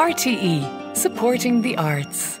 RTE, supporting the arts.